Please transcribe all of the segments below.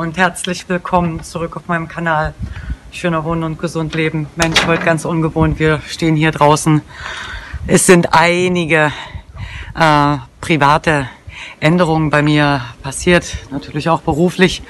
und herzlich willkommen zurück auf meinem Kanal Schöner Wohnen und Gesund Leben. Mensch, heute ganz ungewohnt, wir stehen hier draußen. Es sind einige äh, private Änderungen bei mir passiert, natürlich auch beruflich,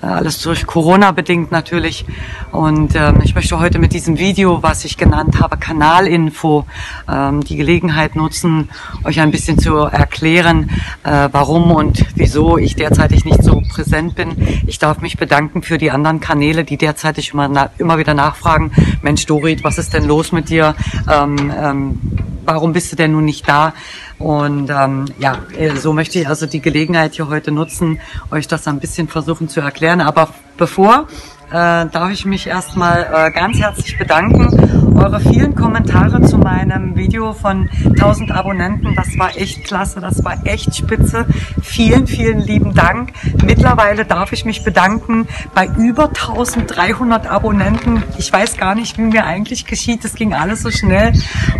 äh, alles durch Corona bedingt natürlich. Und ähm, ich möchte heute mit diesem Video, was ich genannt habe, Kanalinfo, ähm, die Gelegenheit nutzen, euch ein bisschen zu erklären, äh, warum und wieso ich derzeitig nicht so präsent bin. Ich darf mich bedanken für die anderen Kanäle, die derzeitig immer, immer wieder nachfragen, Mensch Dorit, was ist denn los mit dir? Ähm, ähm, warum bist du denn nun nicht da? Und ähm, ja, äh, so möchte ich also die Gelegenheit hier heute nutzen, euch das ein bisschen versuchen zu erklären. Aber bevor äh, darf ich mich erstmal äh, ganz herzlich bedanken. Eure vielen Kommentare zu meinem Video von 1000 Abonnenten, das war echt klasse, das war echt spitze. Vielen, vielen lieben Dank. Mittlerweile darf ich mich bedanken bei über 1300 Abonnenten. Ich weiß gar nicht, wie mir eigentlich geschieht, es ging alles so schnell.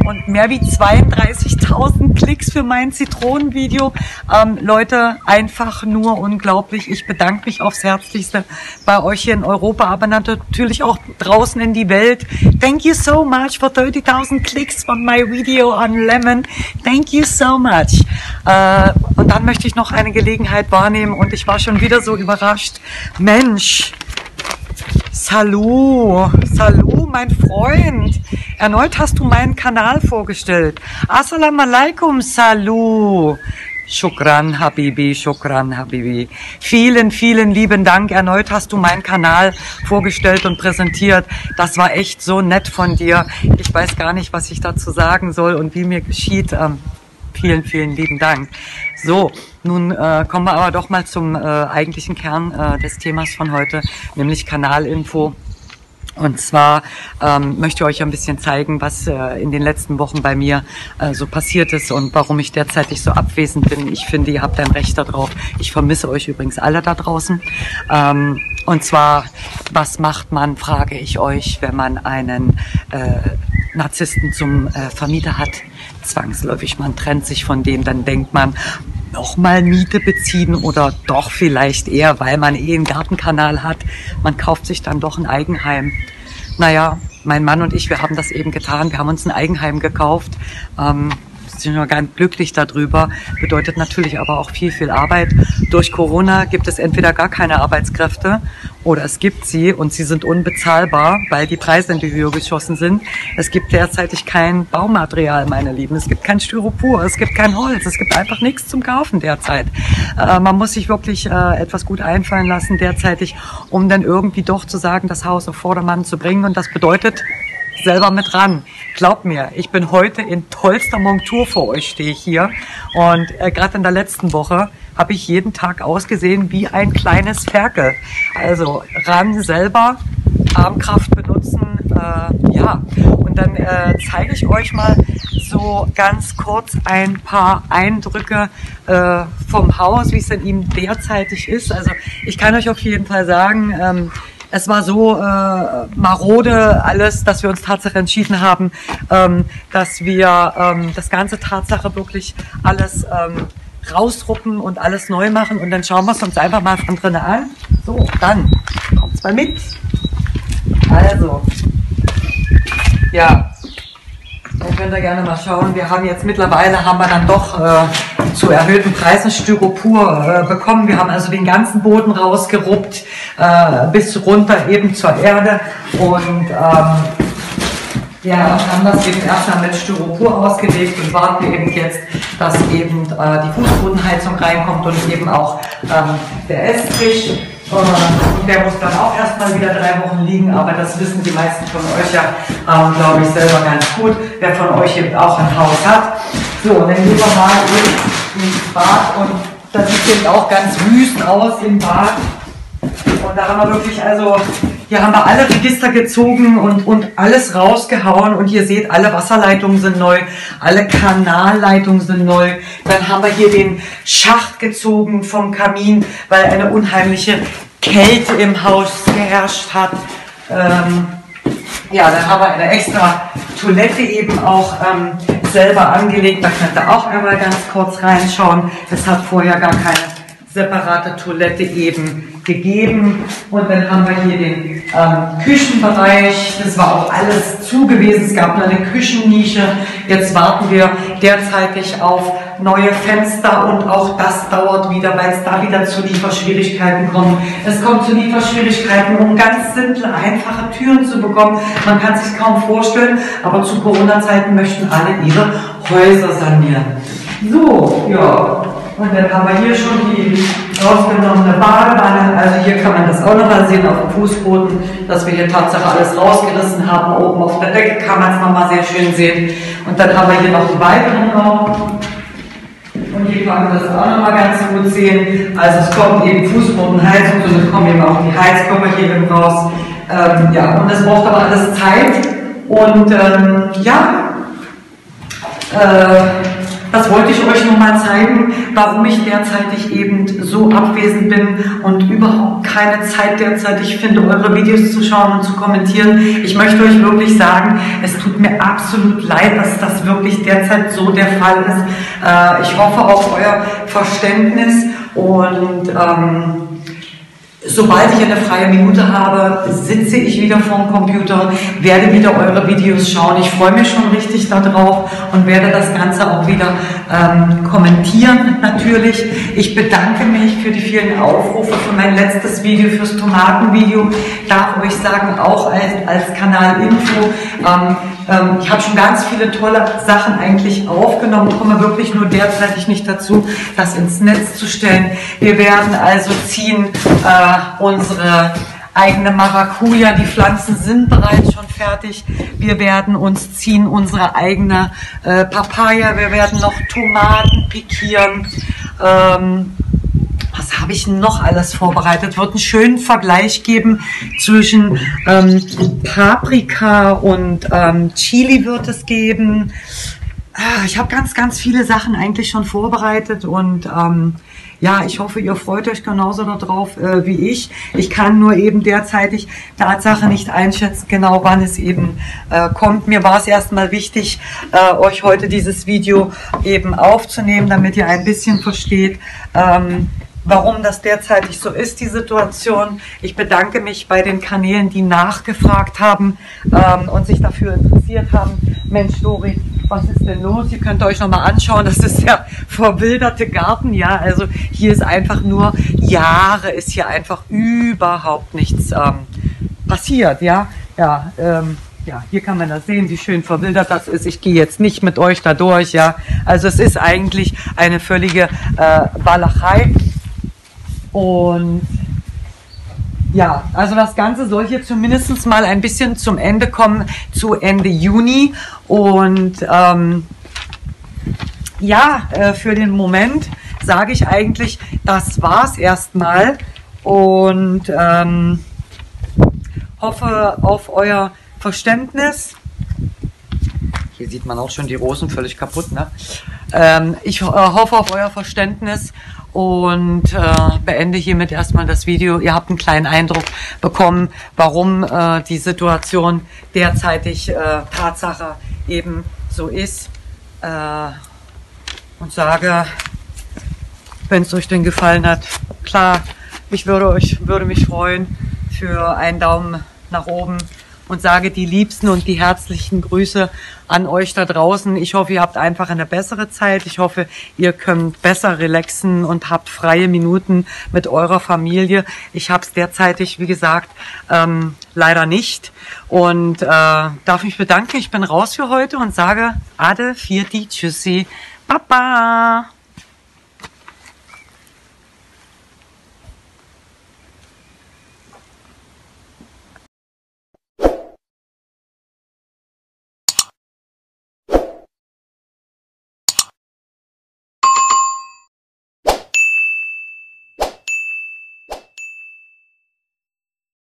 Und mehr wie 32.000 Klicks für mein Zitronenvideo. Ähm, Leute, einfach nur unglaublich. Ich bedanke mich aufs Herzlichste bei euch hier in Europa, aber natürlich auch draußen in die Welt. Thank you so much for 30.000 clicks on my video on Lemon. Thank you so much. Äh, und dann möchte ich noch eine Gelegenheit wahrnehmen und ich war schon wieder so überrascht. Mensch, Salut, Salut, mein Freund. Erneut hast du meinen Kanal vorgestellt. Assalamu alaikum, Salut. Shukran, Habibi, Shukran, Habibi. Vielen, vielen lieben Dank. Erneut hast du meinen Kanal vorgestellt und präsentiert. Das war echt so nett von dir. Ich weiß gar nicht, was ich dazu sagen soll und wie mir geschieht. Ähm, vielen, vielen lieben Dank. So, nun äh, kommen wir aber doch mal zum äh, eigentlichen Kern äh, des Themas von heute, nämlich Kanalinfo. Und zwar ähm, möchte ich euch ein bisschen zeigen, was äh, in den letzten Wochen bei mir äh, so passiert ist und warum ich derzeitig so abwesend bin. Ich finde, ihr habt ein Recht darauf. Ich vermisse euch übrigens alle da draußen. Ähm, und zwar, was macht man, frage ich euch, wenn man einen äh, Narzissten zum äh, Vermieter hat? Zwangsläufig, man trennt sich von dem, dann denkt man, nochmal Miete beziehen oder doch vielleicht eher, weil man eh einen Gartenkanal hat. Man kauft sich dann doch ein Eigenheim. Naja, mein Mann und ich, wir haben das eben getan. Wir haben uns ein Eigenheim gekauft. Ähm, sind wir ganz glücklich darüber. Bedeutet natürlich aber auch viel, viel Arbeit. Durch Corona gibt es entweder gar keine Arbeitskräfte oder es gibt sie und sie sind unbezahlbar, weil die Preise in die Höhe geschossen sind. Es gibt derzeitig kein Baumaterial, meine Lieben. Es gibt kein Styropor, es gibt kein Holz, es gibt einfach nichts zum Kaufen derzeit. Äh, man muss sich wirklich äh, etwas gut einfallen lassen derzeitig, um dann irgendwie doch zu sagen, das Haus auf Vordermann zu bringen. Und das bedeutet, selber mit ran. Glaubt mir, ich bin heute in tollster Montur vor euch, stehe ich hier. Und äh, gerade in der letzten Woche habe ich jeden Tag ausgesehen wie ein kleines Ferkel. Also ran selber, Armkraft benutzen, äh, ja. Und dann äh, zeige ich euch mal so ganz kurz ein paar Eindrücke äh, vom Haus, wie es in ihm derzeitig ist. Also ich kann euch auf jeden Fall sagen, ähm, es war so äh, marode alles, dass wir uns Tatsache entschieden haben, ähm, dass wir ähm, das ganze Tatsache wirklich alles ähm, rausruppen und alles neu machen und dann schauen wir es uns einfach mal von drinnen an. So, dann kommt's mal mit. Also, ja, könnt ihr gerne mal schauen. Wir haben jetzt mittlerweile, haben wir dann doch äh, zu erhöhten Preisen Styropor äh, bekommen. Wir haben also den ganzen Boden rausgeruppt, äh, bis runter eben zur Erde und ähm, ja, haben das eben erstmal mit Styropor ausgelegt und warten eben jetzt, dass eben äh, die Fußbodenheizung reinkommt und eben auch ähm, der Esstisch. Und der muss dann auch erstmal wieder drei Wochen liegen, aber das wissen die meisten von euch ja, ähm, glaube ich, selber ganz gut, wer von euch eben auch ein Haus hat. So, und dann gehen wir mal ins Bad und das sieht eben auch ganz wüst aus im Bad. Und da haben wir wirklich, also, hier haben wir alle Register gezogen und, und alles rausgehauen. Und ihr seht, alle Wasserleitungen sind neu, alle Kanalleitungen sind neu. Dann haben wir hier den Schacht gezogen vom Kamin, weil eine unheimliche Kälte im Haus geherrscht hat. Ähm, ja, dann haben wir eine extra Toilette eben auch ähm, selber angelegt. Da könnt ihr auch einmal ganz kurz reinschauen. Es hat vorher gar keine separate Toilette eben gegeben. Und dann haben wir hier den ähm, Küchenbereich. Das war auch alles zu gewesen. Es gab nur eine Küchennische. Jetzt warten wir derzeitig auf neue Fenster und auch das dauert wieder, weil es da wieder zu Lieferschwierigkeiten kommt. Es kommt zu Lieferschwierigkeiten, um ganz simple, einfache Türen zu bekommen. Man kann sich kaum vorstellen, aber zu Corona-Zeiten möchten alle ihre Häuser sanieren. So, ja, und dann haben wir hier schon die rausgenommene Badewanne. Also hier kann man das auch nochmal sehen auf dem Fußboden, dass wir hier Tatsache alles rausgerissen haben. Oben auf der Decke kann man es nochmal sehr schön sehen. Und dann haben wir hier noch die weiteren Raum. Und hier kann man das auch nochmal ganz gut sehen. Also es kommt eben Fußbodenheizung es kommen eben auch die Heizkörper hier eben raus. Ähm, ja, und das braucht aber alles Zeit. Und ähm, ja, äh, das wollte ich euch nur mal zeigen, warum ich derzeitig eben so abwesend bin und überhaupt keine Zeit derzeitig finde, eure Videos zu schauen und zu kommentieren. Ich möchte euch wirklich sagen, es tut mir absolut leid, dass das wirklich derzeit so der Fall ist. Äh, ich hoffe auf euer Verständnis und ähm, Sobald ich eine freie Minute habe, sitze ich wieder vorm Computer, werde wieder eure Videos schauen. Ich freue mich schon richtig darauf und werde das Ganze auch wieder ähm, kommentieren natürlich. Ich bedanke mich für die vielen Aufrufe für mein letztes Video, fürs Tomatenvideo. Darf euch sagen, auch als, als Kanalinfo. Ähm, ähm, ich habe schon ganz viele tolle Sachen eigentlich aufgenommen, komme wirklich nur derzeitig nicht dazu, das ins Netz zu stellen. Wir werden also ziehen äh, unsere eigene Maracuja. Die Pflanzen sind bereits schon fertig. Wir werden uns ziehen unsere eigene äh, Papaya. Wir werden noch Tomaten pikieren. Ähm, was habe ich noch alles vorbereitet? Wird einen schönen Vergleich geben zwischen ähm, Paprika und ähm, Chili wird es geben. Ah, ich habe ganz, ganz viele Sachen eigentlich schon vorbereitet und ähm, ja, ich hoffe, ihr freut euch genauso darauf äh, wie ich. Ich kann nur eben derzeitig Tatsache nicht einschätzen, genau wann es eben äh, kommt. Mir war es erstmal wichtig, äh, euch heute dieses Video eben aufzunehmen, damit ihr ein bisschen versteht, ähm, warum das derzeitig so ist, die Situation. Ich bedanke mich bei den Kanälen, die nachgefragt haben ähm, und sich dafür interessiert haben. Mensch, Dori, was ist denn los? Ihr könnt euch nochmal anschauen, das ist der verwilderte Garten. Ja, also hier ist einfach nur Jahre, ist hier einfach überhaupt nichts ähm, passiert. Ja, ja, ähm, ja, hier kann man das sehen, wie schön verwildert das ist. Ich gehe jetzt nicht mit euch da durch, ja. Also es ist eigentlich eine völlige äh, Walachei. Und ja, also das Ganze soll hier zumindest mal ein bisschen zum Ende kommen, zu Ende Juni. Und ähm, ja, äh, für den Moment sage ich eigentlich, das war's erstmal. Und ähm, hoffe auf euer Verständnis. Hier sieht man auch schon die Rosen völlig kaputt. Ne? Ähm, ich äh, hoffe auf euer Verständnis und äh, beende hiermit erstmal das Video. Ihr habt einen kleinen Eindruck bekommen, warum äh, die Situation derzeitig äh, Tatsache eben so ist. Äh, und sage, wenn es euch denn gefallen hat, klar, ich würde euch würde mich freuen für einen Daumen nach oben und sage die liebsten und die herzlichen Grüße an euch da draußen. Ich hoffe, ihr habt einfach eine bessere Zeit. Ich hoffe, ihr könnt besser relaxen und habt freie Minuten mit eurer Familie. Ich habe es derzeitig, wie gesagt, ähm, leider nicht. Und äh, darf mich bedanken. Ich bin raus für heute und sage Ade, Vierti, Tschüssi, Baba.